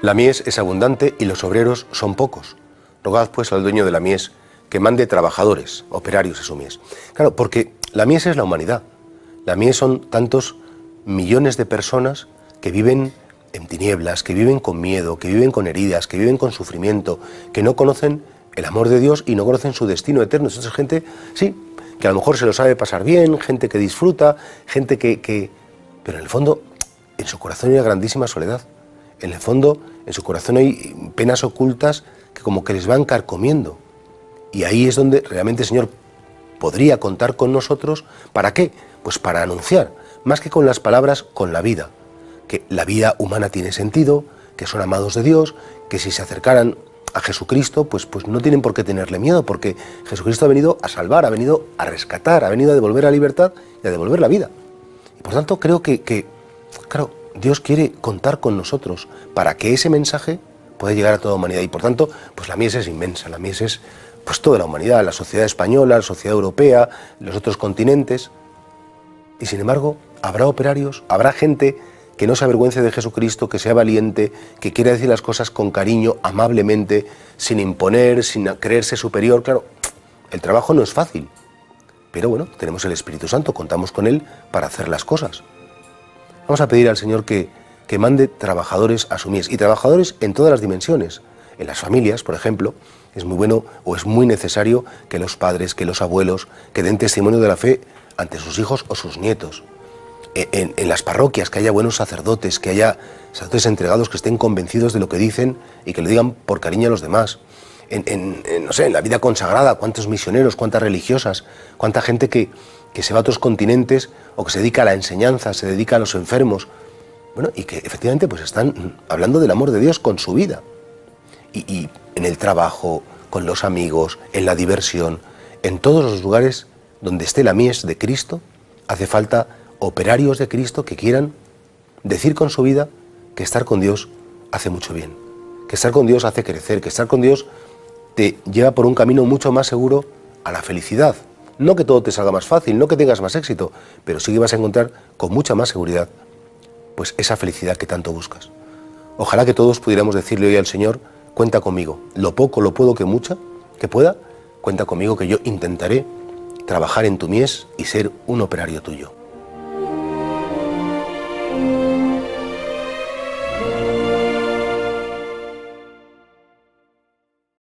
La mies es abundante y los obreros son pocos. Rogad pues al dueño de la mies que mande trabajadores, operarios a su mies. Claro, porque la mies es la humanidad. La mies son tantos millones de personas que viven en tinieblas, que viven con miedo, que viven con heridas, que viven con sufrimiento, que no conocen el amor de Dios y no conocen su destino eterno. Entonces, gente, sí, que a lo mejor se lo sabe pasar bien, gente que disfruta, gente que, que... Pero en el fondo, en su corazón hay una grandísima soledad. En el fondo, en su corazón hay penas ocultas que como que les van carcomiendo. Y ahí es donde realmente el Señor podría contar con nosotros. ¿Para qué? Pues para anunciar, más que con las palabras, con la vida. Que la vida humana tiene sentido, que son amados de Dios, que si se acercaran a Jesucristo, pues, pues no tienen por qué tenerle miedo, porque Jesucristo ha venido a salvar, ha venido a rescatar, ha venido a devolver la libertad y a devolver la vida. Y por tanto creo que, que claro, Dios quiere contar con nosotros para que ese mensaje pueda llegar a toda la humanidad. Y por tanto, pues la mies es inmensa, la mies es pues toda la humanidad, la sociedad española, la sociedad europea, los otros continentes. Y sin embargo, habrá operarios, habrá gente que no se avergüence de Jesucristo, que sea valiente, que quiera decir las cosas con cariño, amablemente, sin imponer, sin creerse superior. Claro, el trabajo no es fácil, pero bueno, tenemos el Espíritu Santo, contamos con Él para hacer las cosas. Vamos a pedir al Señor que, que mande trabajadores a su mies, y trabajadores en todas las dimensiones. En las familias, por ejemplo, es muy bueno o es muy necesario que los padres, que los abuelos, que den testimonio de la fe ante sus hijos o sus nietos. En, en, las parroquias, que haya buenos sacerdotes, que haya sacerdotes entregados que estén convencidos de lo que dicen y que lo digan por cariño a los demás. En, la vida consagrada, cuántos misioneros, cuántas religiosas, cuánta gente que, que se va a otros continentes o que se dedica a la enseñanza, se dedica a los enfermos, bueno, y que efectivamente pues están hablando del amor de Dios con su vida. Y en el trabajo, con los amigos, en la diversión, en todos los lugares donde esté la mies de Cristo, hace falta operarios de Cristo que quieran decir con su vida que estar con Dios hace mucho bien, que estar con Dios hace crecer, que estar con Dios te lleva por un camino mucho más seguro a la felicidad, no que todo te salga más fácil, no que tengas más éxito, pero sí que vas a encontrar con mucha más seguridad pues esa felicidad que tanto buscas. Ojalá que todos pudiéramos decirle hoy al Señor, cuenta conmigo, lo poco, lo puedo que mucha, que pueda, cuenta conmigo que yo intentaré trabajar en tu mies y ser un operario tuyo.